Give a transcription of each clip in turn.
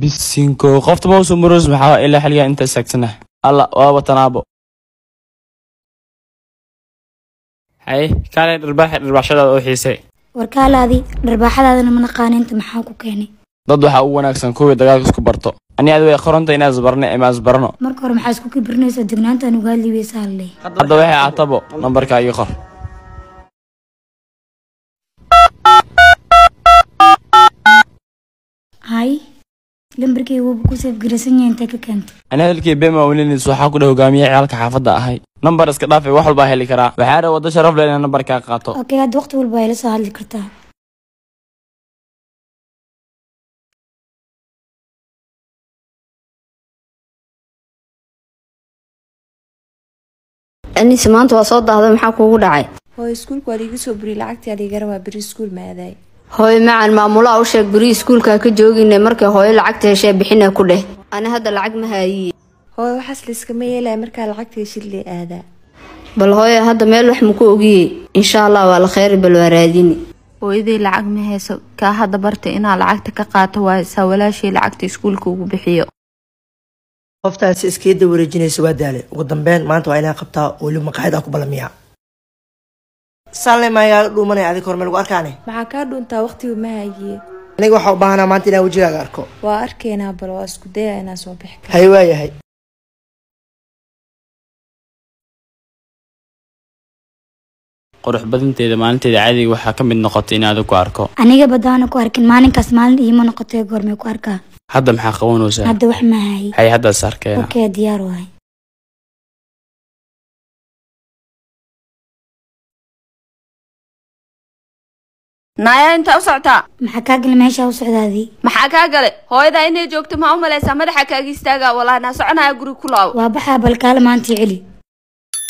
bisinko. Qofta mausu murus maxaa ilaa xilligaa inta istaagsana alla waaba tanaabo haye kaale dharbaaxa dharbaaxshadaada oo xiisay. Warkaalaadii dharbaaxadaadana ma naqaaniinta maxaa ku keenay? Dad waxaa ugu wanaagsan kuwii dagaalka isku barto. Ani aad way qoranta inaa isbarna ima isbarano marka hore maxaa isku kibirnaysaa degnaantaan uga hadli weysaa leh hadda waxay aatabo nambarka ii qor lambarkay wuuba ku seefgaraysan yahay intay ka keentay ani hadalkii bema welinis waxaa ku dheh hogaamiye ciyaalka xaafadda ahay. Nambar iska dhaafay wax walbaa heli karaa waxaa dha waddo sharaf leh inaa nambarkaa qaato. Okay hadda waqti walba ay la soo hadli kartaa. Anise maanta waa soo daahday maxaa kuugu dhacay? Hooy iskuulka waa liiga soo buriyay lacagtii adigara waa beri iskuul ma hooyo macan maamulaha u sheeg beri iskuulkaa ka joogine markay hooyo lacagta heshee bixina ku dheh ani hadda lacag ma haayiye hooy waxaas layskama yeelaya markaa lacagta heshid lee aadaa bal hooyo hadda meel wax maku ogiye? Insha allah waa la kheyri bal waa raadini. Hooyaday lacag ma hayso kaa hadda barta inaa lacagta ka qaato waa isaa walaashay lacagta iskuulka ugu bixiyo. Qoftaasi iskeeda wareejinaysa waa daale. Ugu dambeyn maanta waa inaa qabtaa weli maqaayad ku balamiya saanle maayaa dhuumanaya adig horme lagu arkaane. Maxaa kaa dhuuntaa? Waqtiga ma hayiye aniga waxaa u baahanaa maanta inaa wejigaaga arko. Waa arkaynaa bal waa isku daya inaa soo bixi karo hay waayahay qurux badinteeda maalinteeda caadiga waxaa ka mid noqotay in ku arko. Aniga badaana ku arkin maalinkaas maalin iima noqotay goormee ku arkaa? Hadda maxaa qabanaysaa hadda wax ma hayi hay haddaas arkeena okay diyaar waay naaya intaa u socotaa maxaa kaa gala meeshaa u socdaadii maxaa kaa gale hooyadaa inay joogto maa u malaysaa madaxa kaaga istaagaa walaa naa soconaya guri ku laabo waa baxaa balkaale maantii celi.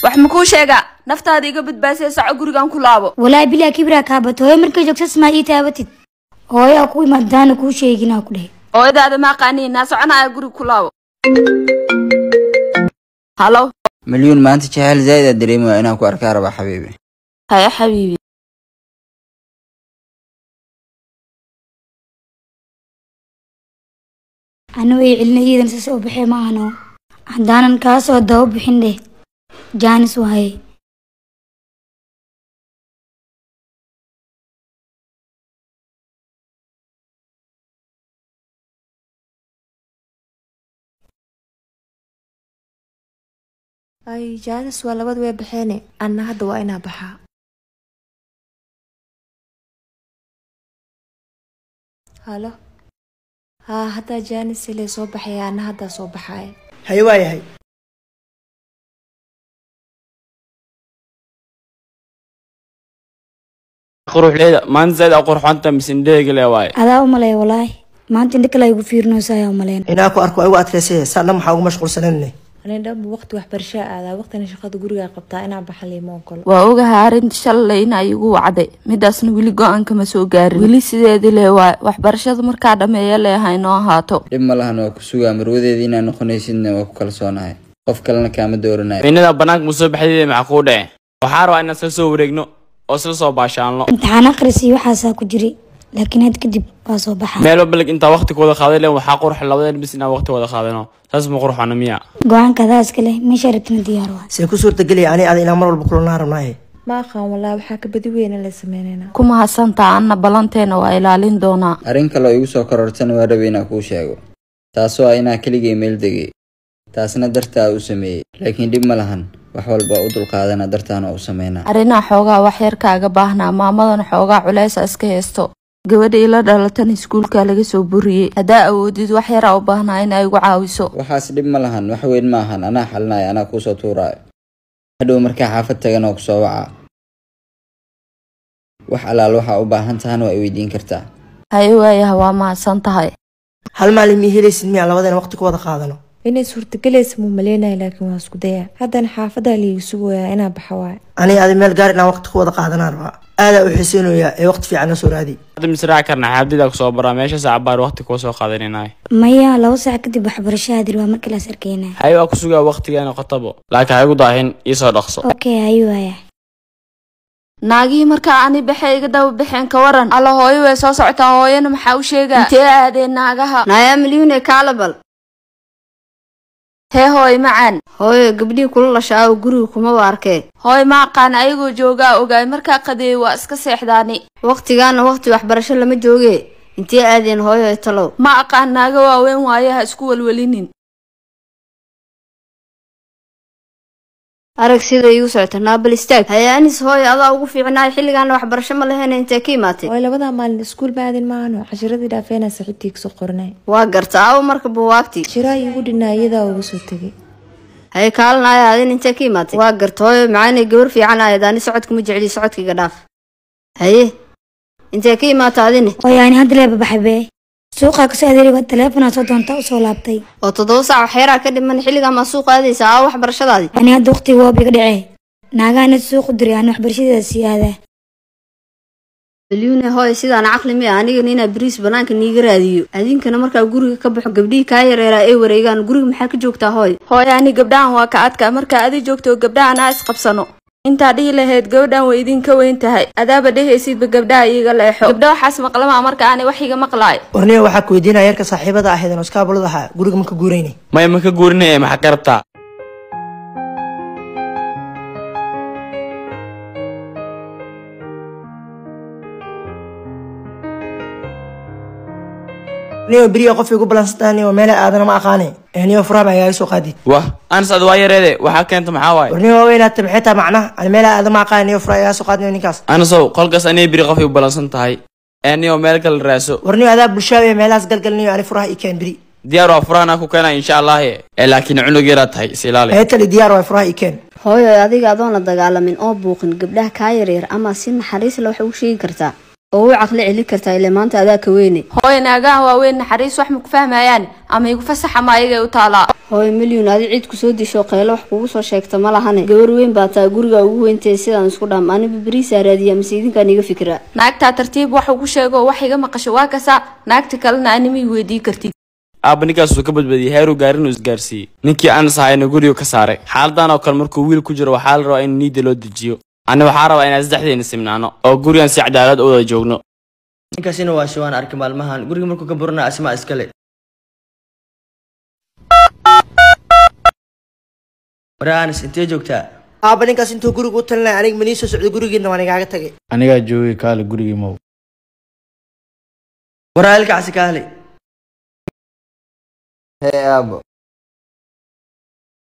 Wax makuu sheegaa naftaada iga badbaasee soco gurigan ku laabo. Walaahi bilaa kibraa kaa bato hooyo markay joogtas maa ii taabatid? Hooyaa ku imaad daana kuu sheeginaa ku dhehe hooyadaada ma aqaaniin naa soconaya guri ku laabo. Halo? Milyuun maanta jahal zaa'id aa dareemaya inaan ku arkaa rabaa xabiibi. Haya xabiibi ana way celina iidan sas baxee ma ahano haddaanan kaasoo daba bixin dheh jaanis waaye ay jaanis waa labada way baxeene anna hadda waa inaa baxaa. Halo haa haddaa jaanis ilee soo baxaya anna haddaa soo baxaaya hay waayahay quruxleeda maanta zaid aa qurxoonta mise indheega le waaye? Adaa u maleeya walaahi maanta indho kale igu fiirinaysa ayaa u inaa ku arko waa igu adkaysay saa dhan maxaa ugu mashquulsananne ani dhanba waqti waxbarashaa aadaa waqtina shaqada gurigaa qabtaa inaa baxa waa ogaha arrinta shalay in ay igu wacday. Midaasna weli go'aanka ma soo gaarin. Weli sideedii le waay waxbarashada markaa dhammeeya leehay noo ahaato. Dhib ma lahan waa ku sugaa marwadeedii inaa noqonaysidna waa ku kalsoonahay. Qof kalena kaama dooranayo. Inada banaanka musoo baxdeeda maxaa kuu dhece waxaa rabaa inaan isla soo wareegno oo isla soo baashaanno. Imtixaan akhris iyo waxaasaa ku jiri laakiin had kadib waa soo baleg intaa waqti ku wada qaaday len waxaa qurux labadeen bis inaan waqti wada qaadano saas ma qurxana miya go'aanka adaa iska leh meeshaa rabtina diyaar waa see ku suurtagelaya ani ada inaan mar walba kulanaa rabnaaye ma aqaan walaa waxaa ka badi weyna la sameynayna ku mahadsantaa anna ballanteena waa ilaalin doonaa arrin kaloo igu soo korortana waa rabay inaan kuu sheego. Taasoo ah inaan keligay meel degay. Taasna dartaa u sameeyey. Laakiin dhib ma lahan wax walba u dulqaadana dartaana u sameynaa. Arrinaa xoogaa wax yar kaaga baahnaa maamadana xoogaa culeysa iska haysto gabadha ila dhalatan iskuulka laga soo buriyey. Haddaa awoodid wax yaraa u baahnaa in ay igu caawiso. Waxaas dhib ma lahan wax weyn ma ahan. Anaa xalinaya anaa kuusoo tuuraayo hadhow markaa xaafad tagan oo ku soo waca. Wax alaal waxaa u baahan tahana waa i weydiin kartaa. Haye waayaha waa mahadsan tahay. Hal maalin mii helaysid miyaa labadeena waqti ku wada qaadano inay suurtagelaysa muu maleynaya laakiin waa isku daya haddana xaafadaa liiga sugayaa inaa baxa waay ani adi meel gaar inaan waqti ku wada qaadanaa rabaa aadaa u xiiseynayaa ee waqti fiican na soo raadi. Hadda misraaci karna xaabdidaa ku soo baraa meesha saacabaar waqti kuu soo qaadanaynaay maya laba saac kadib waxbarasho aadir waa markii laas arkaynaa hay waa ku sugaa waqtigeena qotabo laakiin ha igu daahin iisoo dhaqso. Okay hayi waaya naagihii markaa ani baxay iga daba baxeen ka waran. Alla hooyo way soo socotaa hooyana maxaa u sheegaa? Intee aadeen naagaha? Naaya milyuune kaalabal hee hooy macaan hooyo gabdhihii kula lashaa oo guriga kumaba arkee. Hooy ma aqaan ayagoo joogaa ogaay markaa qadeeyey waa iska seexdaani. Waqtigaana waqti waxbarasho lama jooge intee aadeen hooyo talow. Ma aqaan naaga waaweyn waaye ha isku welwelinin arag sida iigu socota naabal istaag. Haye anis hooyo adaa ugu fiicnaay xilligaana waxbarasho ma lahayn intee ka imaatay way labadaa maalin iskuul baadin maahano cashiradii dhaafeena saaxiibtii ka soo qoranay waa garta aawo marka buwaagtii jiraa iigu dhinaa iyadaa uga soo tegay haye kaalinaya adin intee ka imaatay waa garta hooyo macaanay gabar fiican ahayd ani socodka ma jecli socodkaiga dhaaf. Haye intee ka imaata adini hooyaani hadda leeba suuqaa ka soo adeerigo taleefonaa soo doontaa u soo laabtay. Oo toddoba saac waxyaraa ka dhiman xilligaa maa suuqa aadaysa aawo waxbarashadaadii ani hadda waqtiga woob iga dhacee naagaana suuqu diray aan waxbarashadeeda sii aadaa hooyo sidaan caqli mi ah anigana inaa bariis banaanka niiga raadiyo. Adinkana markaa guriga ka baxo gabdhihii kaa yareeraa ee wareegaan. Guriga maxaa ka joogtaa hooyo hooy ani gabdhahan waa ka adka markaa adi joogto gabdhahan aa isqabsano intaa dhihi lahayd gabadhan way idinka weyn tahay. Adaaba dhehaysidba gabdhaha iiga leexo? Gabdha waxaas maqlama marka ani wax iga maqlaay warniyo waxaa ku weydiinaya yarka saaxiibada ahayd oo iskaabulada ahaa guriga ma ka guurayni. Maya ma ka guurinaya maxaa ka rabtaa niyo beriya qof igu balansantaaniyo meela aadana ma aqaane waa yareede waxaa keenta maxaa waaye? Warniyo waa weynaata maxay taa macnaha ani meela aada ma aqaane niyo furaha igaaga soo qaadniyo ninkaas. Anasow qolkaas anay beri qofay u balansan tahay. Ee niyo meel kale raaso. Ani diyaar waa furahanaa ku keenaya insha allahi ee laakiin cunug yaraa tahay is ilaali. Heetali diyaar waay furaha ii keen. Hooyo adiga adoon la dagaalamin oo buuqin gabdhaha kaa yaryar ama si naxariis la wax ugu sheegi kartaa oo u caqli celin kartaa ile maanta adaa ka weyne hooy naagahan waaweyn naxariis wax ma ku fahmayaan ama igu fasaxa ma ayagay u taalaa hooyo milyun adi cid ku soo disho qeylo wax kugu soo sheegta ma lahane gabar weyn baa taa guriga ugu weyntay sidaan isku dhaam. Aniba beriisaa raadiya mise idinkaan iga fikiraa naagtaa tartiib wax ugu sheego wax iga maqasho waa kasa. Naagta kalena animay weydii kartid aabba ninkaasuu ka badbadiyey heeruu gaarin uu isgaarsiiyey ninkii anas ahayna gurigu ka saaray. Xaaladan oo kale markuu wiil ku jiro waxaa la rabaa in niida loo dejiyo ani waxaa rabaa inaan saddexdeena simnaano oo gurigan si cadaalad u wada joogno. Ninkaasina waa shiwaan arkay maalmahan. Guriga markuu ka burana asmaa iskale waraanis intee joogtaa? Aabba ninkaas intuu guriga u talinaya aniga manii soo socdo gurigiina waan igaaga tagay. Anigaa joogay kaale gurigii mow waraa ilkacsi kaale hee aabo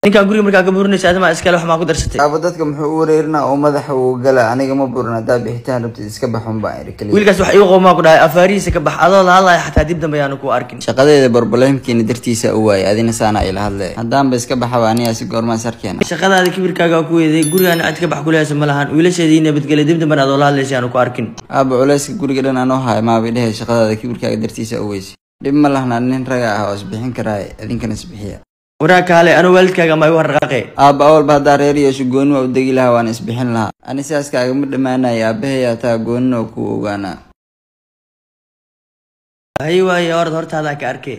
ninkaan guriga markaa ka burinaysa adama iskale wax maa ku darsatay? Aabo dadka muxuu u wareerinaa oo madaxa uu gala aniga ma burin haddaa bixitaan rabtid iska baxun baan iri keliya wiilkaas wax igu qoomaa ku dhahay afaarihiisa ka bax adoo la hadlaya xataa dib dambe ayaanu ku arkin. Shaqadeeda barbalemkiina dartiisa u waayay adina saana ila hadle haddaanba iska baxaba anigaa si goormaan sarkeena shaqadaada kibirkaaga ku weeday gurigaan cid ka bax kulehaysa ma lahan wiilasheedii nabadgelya dib damben adoo la hadlaysa aanu ku arkin. Aabo culayska guriga dhan anoo haya maabay dhehe shaqadaada kibirkaaga dartiisa u weysay dhib ma lahna nin raga ah oo isbixin karaaye idinkana isbixiya waraa kaale anuu waalidkaaga ma igu harqaaqe? Aabba awalba haddaa reer yeesho gooni waa u degi lahaa waan isbixin lahaa. Ani sidaas kaagama dhammaanaya aabbahayaa taa goonina oo kuu ogaanaa. Hay waaye orad hortaadaa ka arkee